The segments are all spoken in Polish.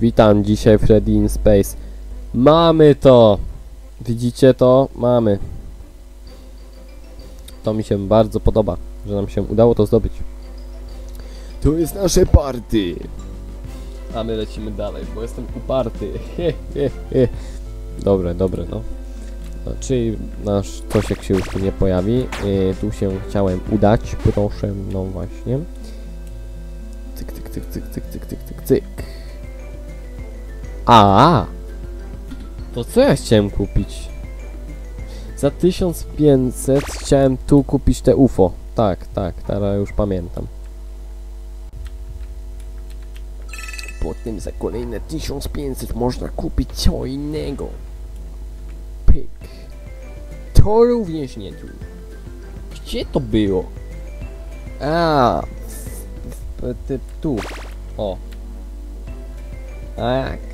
Witam dzisiaj Freddy in Space. Mamy to! Widzicie to? Mamy. To mi się bardzo podoba, że nam się udało to zdobyć. Tu jest nasze party! A my lecimy dalej, bo jestem uparty. He, he, he. Dobre, dobre, no. no czyli nasz Tosiek się już tu nie pojawi. E, tu się chciałem udać, proszę, no właśnie. Cyk, cyk, cyk, cyk, cyk, cyk, cyk, cyk. A! To co ja chciałem kupić? Za 1500 chciałem tu kupić te UFO. Tak, tak, teraz już pamiętam. Potem za kolejne 1500 można kupić co innego. Pyk. To również nie tu. Gdzie to było? A, w, w, ty, tu. O. Tak.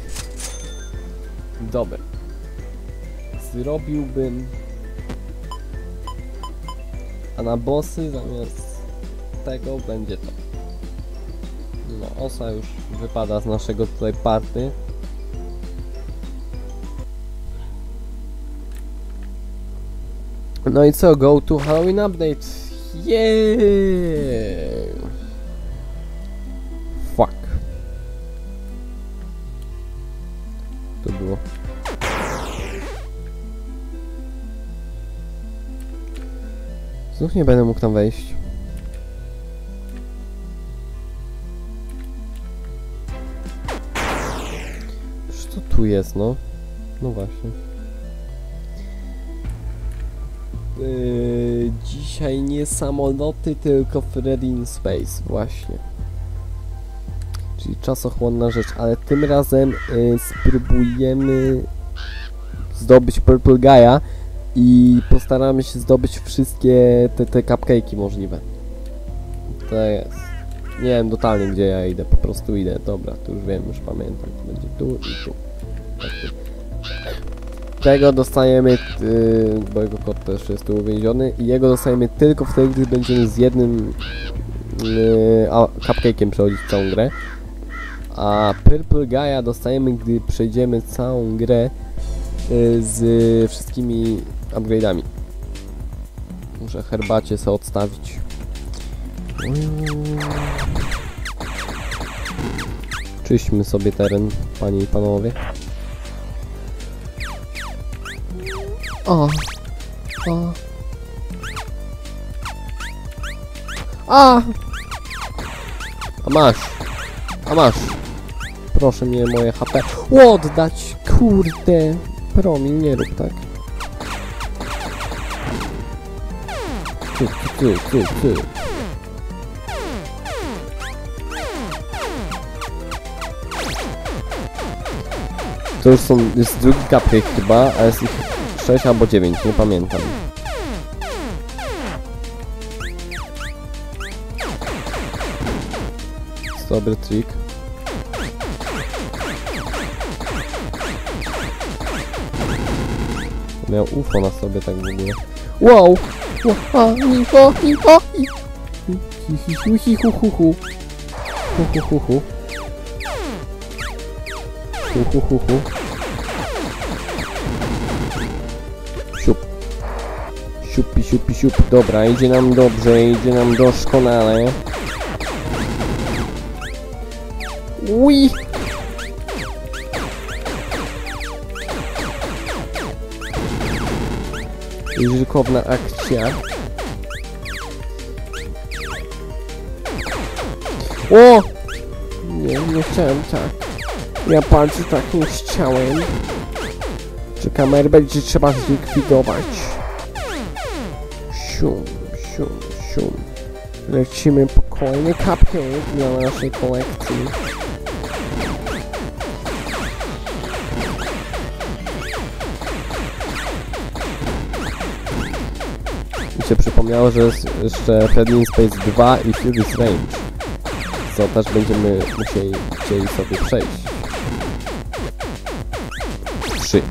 Dobra. Zrobiłbym... A na bossy zamiast tego będzie to. No, osa już wypada z naszego tutaj party. No i co? Go to Halloween update. Yeah! To było. Znów nie będę mógł tam wejść. Co tu jest, no? No właśnie. Yy, dzisiaj nie samoloty, tylko Freddy in Space, właśnie. Czasochłonna rzecz, ale tym razem yy, spróbujemy zdobyć Purple Gaia i postaramy się zdobyć wszystkie te, te cupcake'i możliwe. To jest. Nie wiem totalnie gdzie ja idę, po prostu idę. Dobra, to już wiem, już pamiętam. To będzie tu i tu. Tak, tu. Tego dostajemy, yy, bo jego kot też jest tu uwięziony i jego dostajemy tylko wtedy, gdy będziemy z jednym yy, cupcake'iem przechodzić całą grę. A Purple Gaia dostajemy, gdy przejdziemy całą grę yy, z wszystkimi upgrade'ami. Muszę herbacie sobie odstawić. Czyśmy sobie teren, panie i panowie. O! O! A! A masz! A masz! Proszę mnie moje HP oddać! Kurde! Promil, nie rób tak. Ty, ty, ty, ty. To już są, jest drugi cupcake chyba, a jest ich 6 albo 9, nie pamiętam. Dobry trik. Miał UFO na sobie tak w ogóle. Wow! Wow! Info! Info! Hihihihuhuhu. Huhuhuhu. Huhuhuhu. Siup. Siupi, siupi, siup. Dobra, idzie nam dobrze, idzie nam doskonale. Ui! Ryzykowna akcja. O! Nie, nie chciałem tak. Ja bardzo tak nie chciałem. Czy kamerę będzie trzeba zlikwidować? Sium, sium, sium. Lecimy po kolejny cupcake dla naszej kolekcji. Się przypomniało, że jest jeszcze Freddy in Space 2 i Furious Range. Co też będziemy musieli chcieli sobie przejść. 3.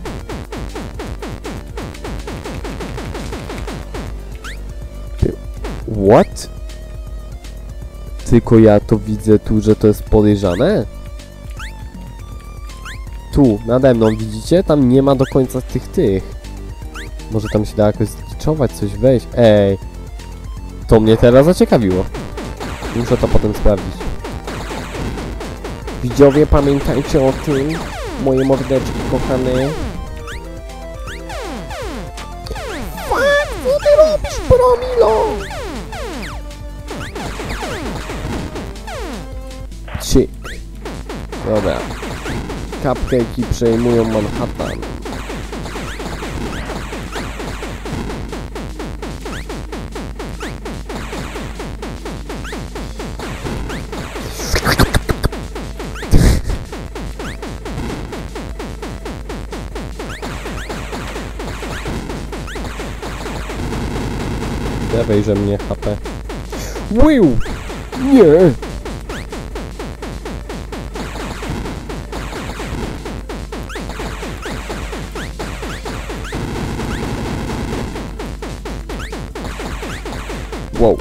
What? Tylko ja to widzę tu, że to jest podejrzane? Tu, nade mną, widzicie? Tam nie ma do końca tych tych. Może tam się da jakoś coś wejść. Ej. To mnie teraz zaciekawiło. Muszę to potem sprawdzić. Widzowie, pamiętajcie o tym. Moje mordeczki kochane. Fuck, co ty robisz, Promilo? Cyk. Dobra. Cupcake'i przejmują Manhattan. Że mnie HP. Wiu! Nie! Wow.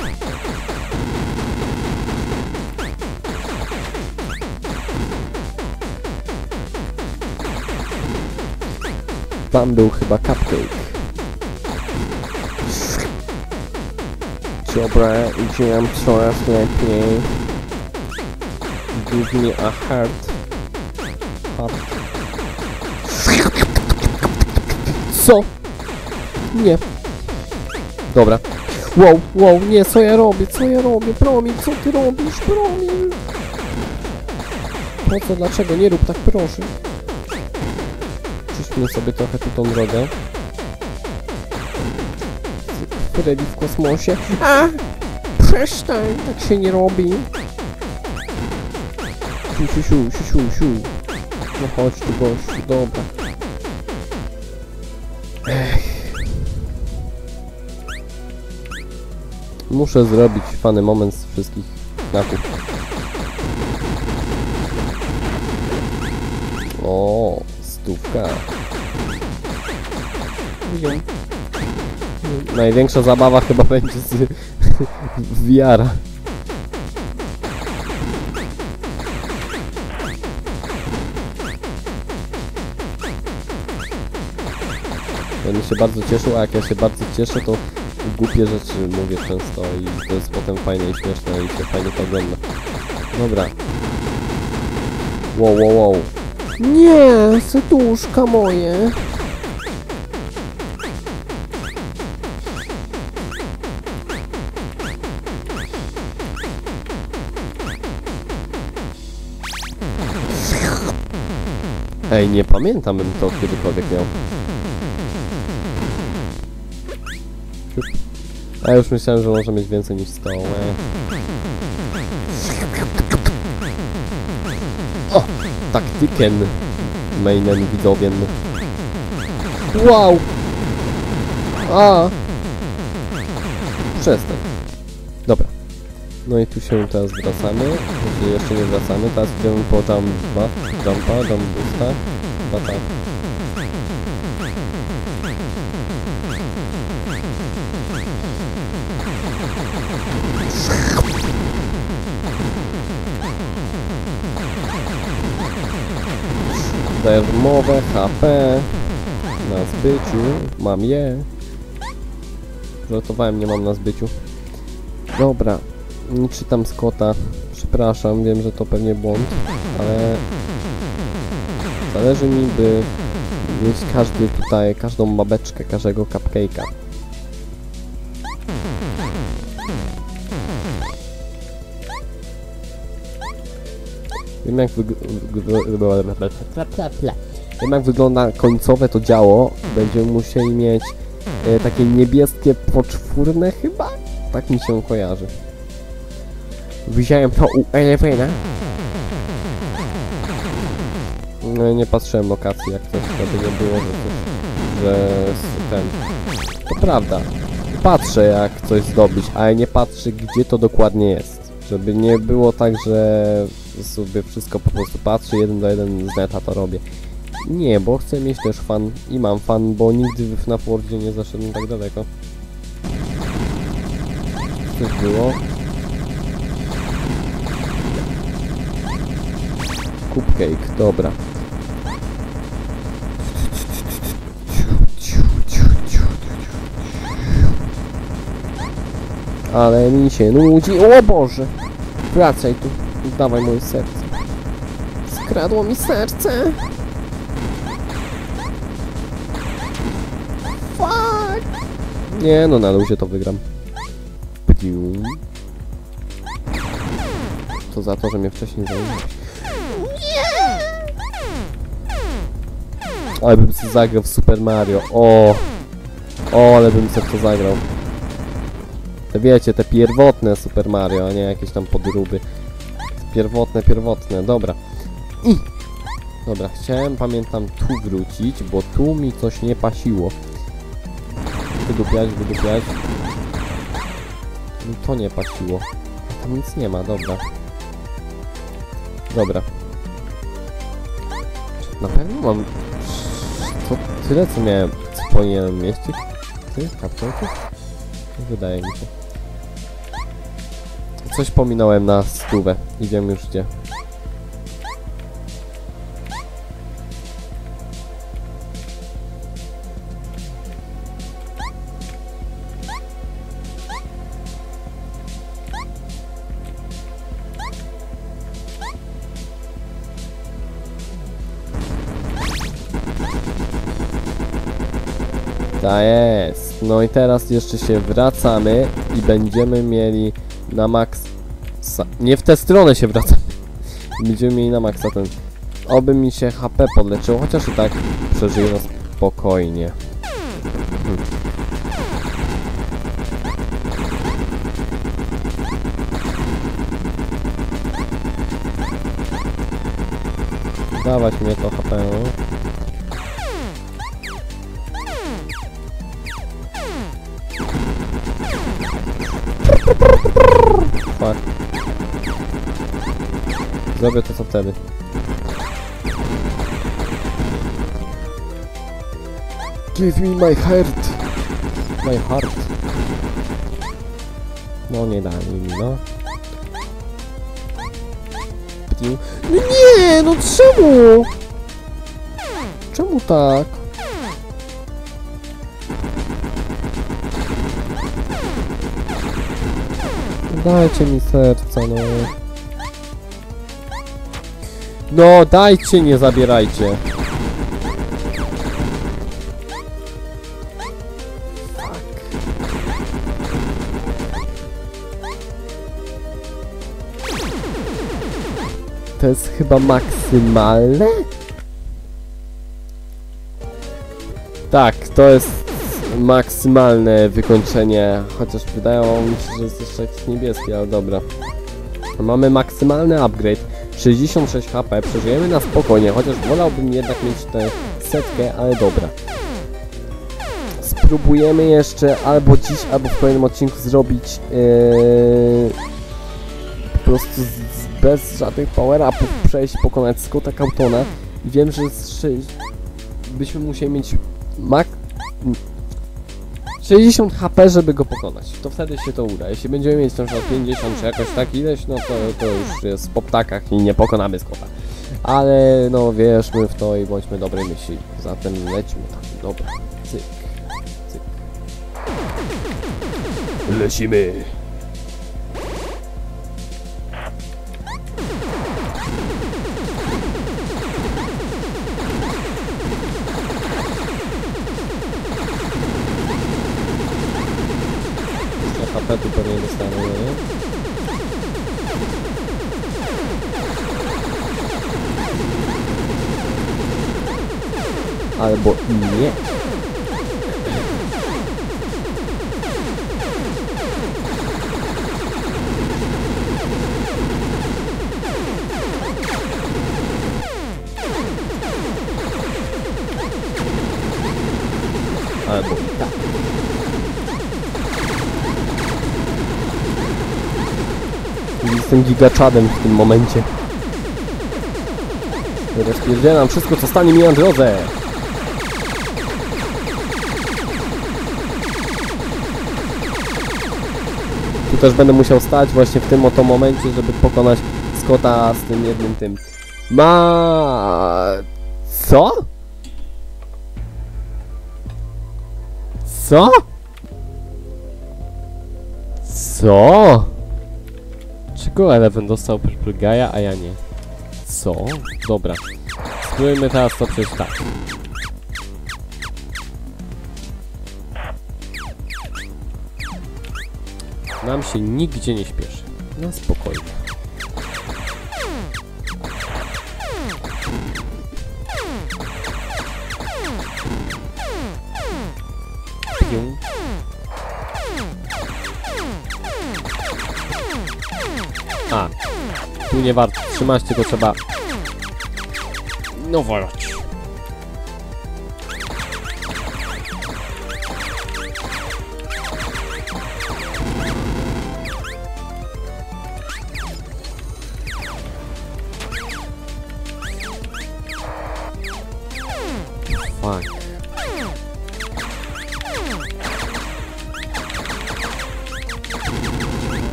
Tam był chyba cupcake. Dobra, idzie nam coraz lepiej. Give me a heart. Heart. Co? Nie. Dobra. Wow, wow, nie, co ja robię, co ja robię, Promil, co ty robisz, Promil? Po co, dlaczego, nie rób tak, proszę. Czyśmy sobie trochę tu tą drogę. Freddy w kosmosie. A! Przestań, tak się nie robi. Siu, siu, siu, siu, siu. No chodź tu gościu, dobra. Ech. Muszę zrobić fany moment z wszystkich znaków. O, stówka. Wiem. Największa zabawa chyba będzie z VR-a. Będę się bardzo cieszył, a jak ja się bardzo cieszę, to głupie rzeczy mówię często i to jest potem fajne i śmieszne i się fajnie to ogląda. Dobra. Wow, wow, wow. Nie, serduszka moje. Ej, nie pamiętam bym to kiedykolwiek miał. A już myślałem, że może mieć więcej niż 100. e. O! Taktyken. Mainen widowien. Wow! A! Przestań. Dobra. No i tu się teraz wracamy. Znaczy jeszcze nie wracamy. Teraz idziemy po jumpa. Jumpa, jump boosta. Chyba tak. Darmowe HP na zbyciu. Mam je. Żartowałem, nie mam na zbyciu. Dobra, nie czytam Scotta. Przepraszam, wiem, że to pewnie błąd, ale zależy mi, by mieć każdy tutaj, każdą babeczkę, każdego cupcake'a. Wiem jak, wiem jak wygląda końcowe to działo. Będziemy musieli mieć e, takie niebieskie poczwórne chyba? Tak mi się kojarzy. Widziałem to u Elevena. No, nie patrzyłem lokacji jak coś, żeby nie było, że, że ten... To prawda. Patrzę jak coś zdobyć, ale nie patrzę gdzie to dokładnie jest. Żeby nie było tak, że sobie wszystko po prostu patrzę, jeden do jeden z neta to robię. Nie, bo chcę mieć też fan i mam fan, bo nigdy w FNAF Worldzie nie zaszedłem tak daleko. Coś było. cupcake, dobra. Ale mi się nudzi. O Boże! Wracaj tu. Dawaj moje serce. Skradło mi serce! Fuck! Nie no, na luzie to wygram. To za to, że mnie wcześniej zajęło. Ale bym sobie zagrał w Super Mario. O! O, ale bym sobie to zagrał. Te wiecie, te pierwotne Super Mario, a nie jakieś tam podróby. Pierwotne, pierwotne, dobra. I! Dobra, chciałem, pamiętam, tu wrócić, bo tu mi coś nie pasiło. Wydupiać, wydupiać. Mi to nie pasiło. Tam nic nie ma, dobra. Dobra. Na pewno mam... To tyle, co miałem, co powinienem mieścić? Ty, kapcielki? Wydaje mi się. Coś pominąłem na stówę. Idziemy już gdzie. Tak jest. No i teraz jeszcze się wracamy i będziemy mieli na max... Nie w tę stronę się wracamy. Będziemy mieli na maksa ten... Oby mi się HP podleczyło, chociaż i tak przeżyję spokojnie. Hmm. Dawać mnie to HP. Zrobię to co wtedy. Give me my heart. My heart. No nie dali mi, no. No nie, no czemu? Czemu tak? Dajcie mi serca, no. No, dajcie, nie zabierajcie. To jest chyba maksymalne? Tak, to jest maksymalne wykończenie, chociaż wydało mi się, że jest jeszcze jakiś niebieski, ale dobra. Mamy maksymalny upgrade, 66 HP, przeżyjemy na spokojnie, chociaż wolałbym jednak mieć tę setkę, ale dobra. Spróbujemy jeszcze albo dziś, albo w kolejnym odcinku zrobić yy, po prostu z, z, bez żadnych power-upów przejść, pokonać Scotta Cautona. Wiem, że z byśmy musieli mieć mak 60 HP, żeby go pokonać. To wtedy się to uda. Jeśli będziemy mieć na przykład 50 czy jakoś tak ileś, no to, to już jest po ptakach i nie pokonamy Scotta. Ale no wierzmy w to i bądźmy dobrej myśli. Zatem lecimy tam. Dobra. Cyk. Cyk. Lecimy. HP tu pewnie dostanę, no nie? Albo i nie. Albo Jestem gigaczadem w tym momencie. Rozpierdzielam wszystko, co stanie mi na drodze. Tu też będę musiał stać właśnie w tym oto momencie, żeby pokonać Scotta z tym jednym tym. Ma... Co? Co? Co? Czego Eleven dostał Purple Gaia, a ja nie? Co? Dobra. Spróbujmy teraz to tak. Nam się nigdzie nie śpieszy. Na spokojnie. Tu nie warto trzymać, tylko trzeba... No wolać.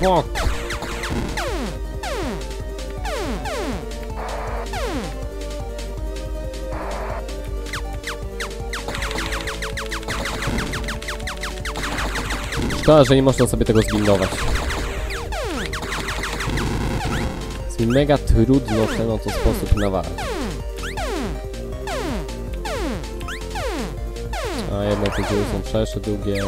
Fuck. Szkoda, że nie można sobie tego zbindować. Jest mi mega trudno w ten oto sposób nawalać. A jedne te dziury są szersze, drugie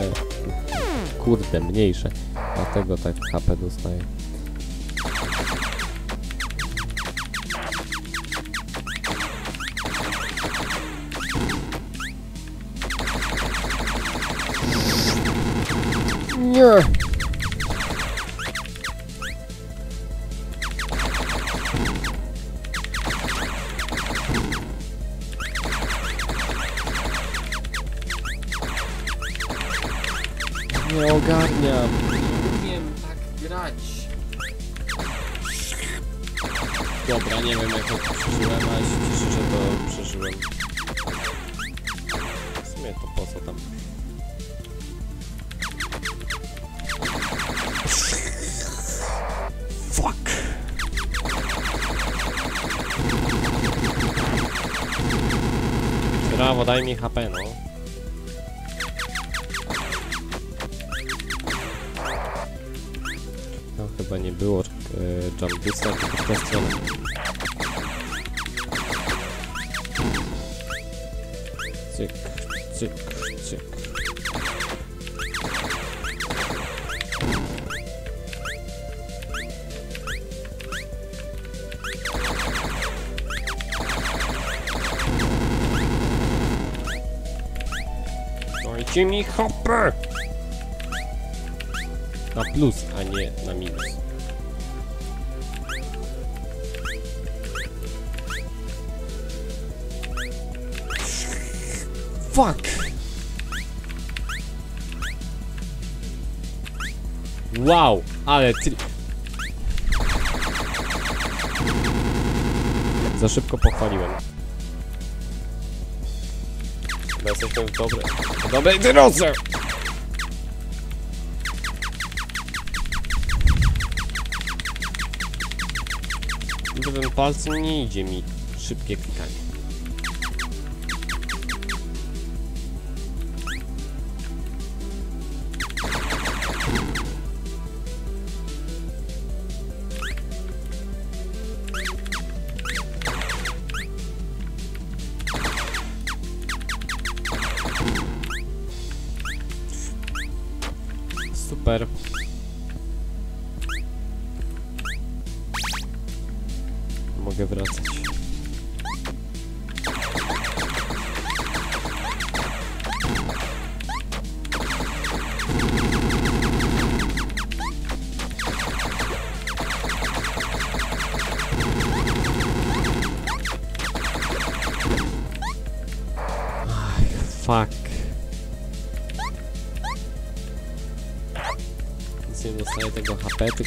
kurde mniejsze. Dlatego tak HP dostaję. Nie. Brawo, daj mi HP, no. No chyba nie było e, jump boosta, tylko tę stronę. Cyk, cyk, Dajcie mi hopę! Na plus, a nie na minus. Fuck! Wow, ale ty... Za szybko pochwaliłem. Chyba jesteśmy w dobre... dobrej drodze! Lewym palcem nie idzie mi szybkie klikanie. para. Uma gabrada.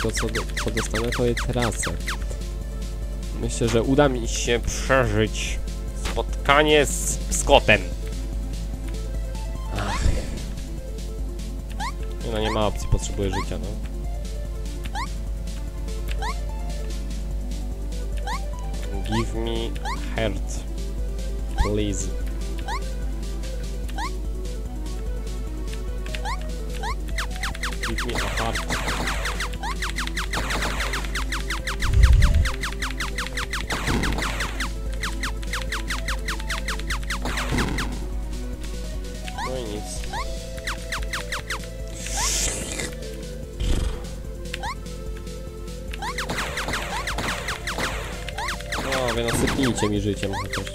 Tylko co, co dostanę to je tracę. Myślę, że uda mi się przeżyć spotkanie z Scottem. Ach. Nie no, nie ma opcji, potrzebuję życia, no. Give me heart, please. Give me a heart. Nasypnijcie mi życiem chociaż.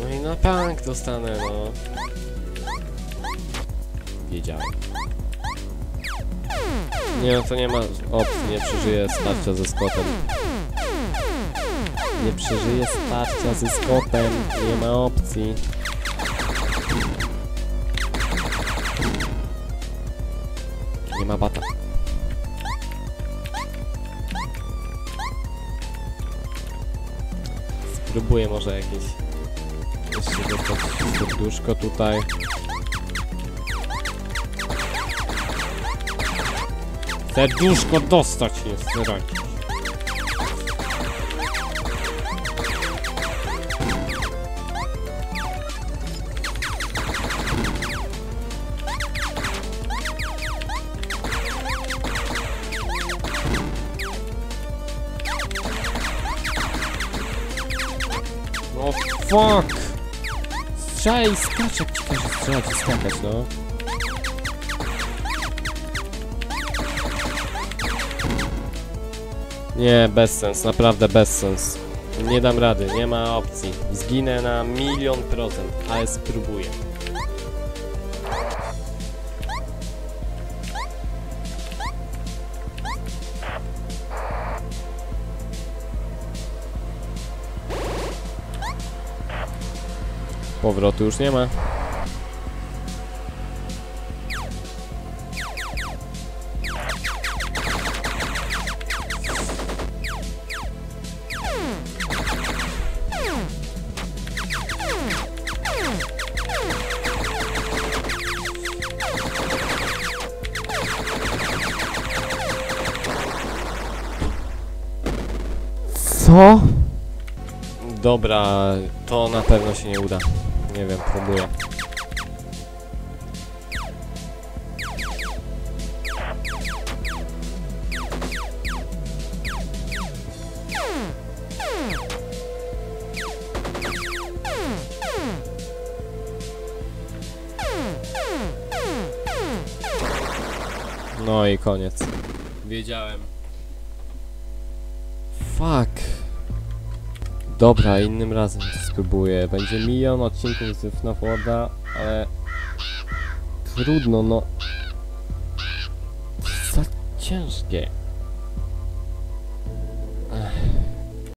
No i na bank dostanę, no. Wiedziałem. Nie, no to nie ma opcji, nie przeżyję starcia ze Scottem. Nie przeżyję starcia ze Scottem, nie ma opcji. Nie ma bata. Spróbuję może jakieś jeszcze dostać serduszko tutaj. Serduszko dostać jest raki. Fuck! Strzelaj, skacz jak ci każe strzelać i skakać, no. Nie, bez sens, naprawdę bez sens. Nie dam rady, nie ma opcji. Zginę na milion procent, ale spróbuję. Powrotu już nie ma. Co? Dobra, to na pewno się nie uda. Nie wiem, próbuję. No i koniec. Wiedziałem. Fuck. Dobra, innym razem spróbuję. Będzie milion odcinków z FNAF Worlda, ale... Trudno, no... Za ciężkie.